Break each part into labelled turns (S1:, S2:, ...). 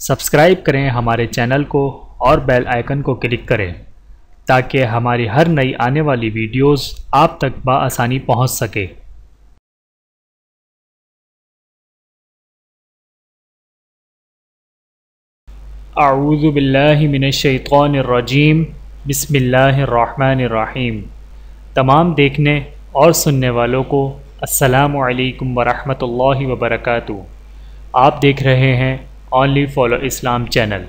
S1: Subscribe کریں ہمارے channel کو اور بیل آئیکن کو کلک کریں تاکہ ہماری ہر نئی آنے والی ویڈیوز آپ تک بآسانی پہنچ سکے۔ اعوذ باللہ من الشیطان الرجیم۔ بسم اللہ الرحمن الرحیم۔ تمام دیکھنے اور سننے والوں کو السلام علیکم ورحمۃ اللہ وبرکاتہ۔ آپ دیکھ رہے ہیں اونلی فالو اسلام چینل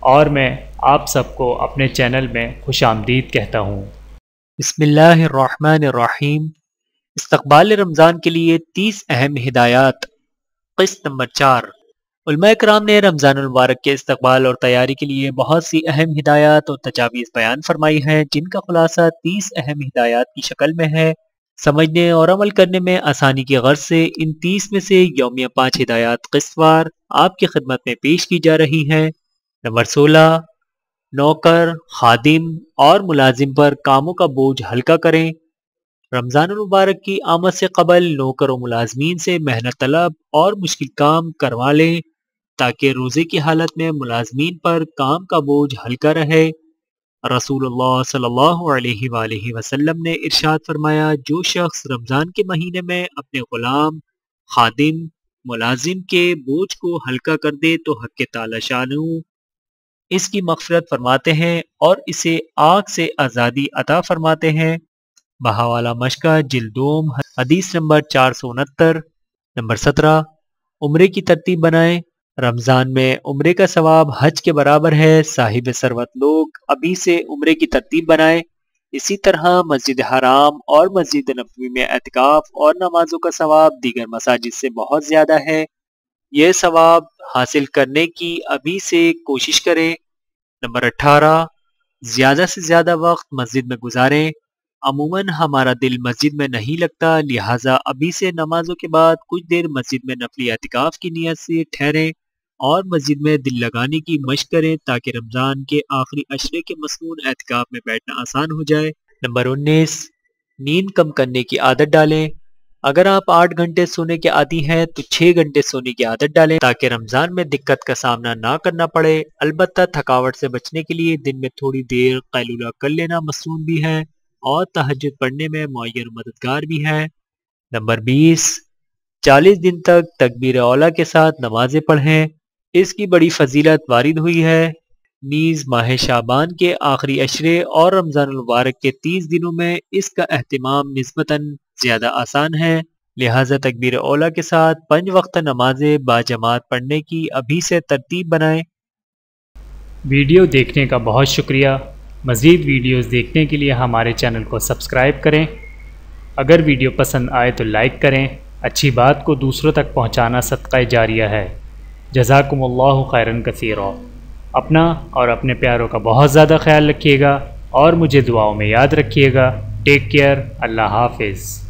S1: اور میں آپ سب کو اپنے چینل میں خوش آمدید کہتا ہوں۔
S2: بسم اللہ الرحمن الرحیم۔ استقبال رمضان کے لیے تیس اہم ہدایات۔ قسط نمبر چار۔ علماء کرام نے رمضان المبارک کے استقبال اور تیاری کے لیے بہت سی اہم ہدایات اور تجاویز بیان فرمائی ہیں، جن کا خلاصہ تیس اہم ہدایات کی شکل میں ہے۔ سمجھنے اور عمل کرنے میں آسانی کی غرض سے ان تیس میں سے یومیہ پانچ ہدایات قسطوار آپ کی خدمت میں پیش کی جا رہی ہیں۔ نمبر سولہ، نوکر، خادم اور ملازم پر کاموں کا بوجھ ہلکا کریں۔ رمضان المبارک کی آمد سے قبل نوکر و ملازمین سے محنت طلب اور مشکل کام کروا لیں تاکہ روزے کی حالت میں ملازمین پر کام کا بوجھ ہلکا رہے۔ رسول اللہ صلی اللہ علیہ وآلہ وسلم نے ارشاد فرمایا، جو شخص رمضان کے مہینے میں اپنے غلام، خادم، ملازم کے بوجھ کو ہلکا کر دے تو حق کے تعالی شانو۔ اس کی مغفرت فرماتے ہیں اور اسے آگ سے آزادی عطا فرماتے ہیں۔ بہاوالا مشکہ جلدوم حدیث نمبر چار سو انہتر، نمبر سترہ۔ عمرے کی ترتیب بنائیں۔ رمضان میں عمرے کا ثواب حج کے برابر ہے، صاحب سروت لوگ ابھی سے عمرے کی ترتیب بنائیں۔ اسی طرح مسجد حرام اور مسجد نبوی میں اعتکاف اور نمازوں کا ثواب دیگر مساجد سے بہت زیادہ ہے۔ یہ ثواب حاصل کرنے کی ابھی سے کوشش کریں۔ نمبر اٹھارہ، زیادہ سے زیادہ وقت مسجد میں گزاریں۔ عموماً ہمارا دل مسجد میں نہیں لگتا، لہٰذا ابھی سے نمازوں کے بعد کچھ دیر مسجد میں نفلی اعتکاف کی نیت سے ٹھہریں۔ اور مسجد میں دل لگانے کی مشق کریں تاکہ رمضان کے آخری اشرے کے مصنون احتکاب میں بیٹھنا آسان ہو جائے۔ نمبر انیس، نیند کم کرنے کی عادت ڈالیں۔ اگر آپ آٹھ گھنٹے سونے کے عادی ہیں تو چھ گھنٹے سونے کی عادت ڈالیں تاکہ رمضان میں دقت کا سامنا نہ کرنا پڑے۔ البتہ تھکاوٹ سے بچنے کے لیے دن میں تھوڑی دیر قیلولہ کر لینا مصنون بھی ہے اور تحجد پڑھنے میں معیر مددگار بھی ہے۔ نمبر بیس، چالیس دن تک تکبیر اولا کے ساتھ نمازیں پڑھیں۔ اس کی بڑی فضیلت وارد ہوئی ہے۔ نیز ماہ شابان کے آخری اشرے اور رمضان المبارک کے تیس دنوں میں اس کا اہتمام نسبتاً زیادہ آسان ہے۔ لہٰذا تکبیر اولا کے ساتھ پنج وقت نماز باجماعت پڑھنے کی ابھی سے ترتیب بنائیں۔
S1: ویڈیو دیکھنے کا بہت شکریہ۔ مزید ویڈیوز دیکھنے کے لیے ہمارے چینل کو سبسکرائب کریں۔ اگر ویڈیو پسند آئے تو لائک کریں۔ اچھی بات کو دوسروں تک پہنچانا صدقہ جاریہ ہے۔ جزاکم اللہ خیرن کثیر اپنا اور اپنے پیاروں کا بہت زیادہ خیال رکھیے گا اور مجھے دعاؤں میں یاد رکھیے گا۔ ٹیک کیئر اللہ حافظ۔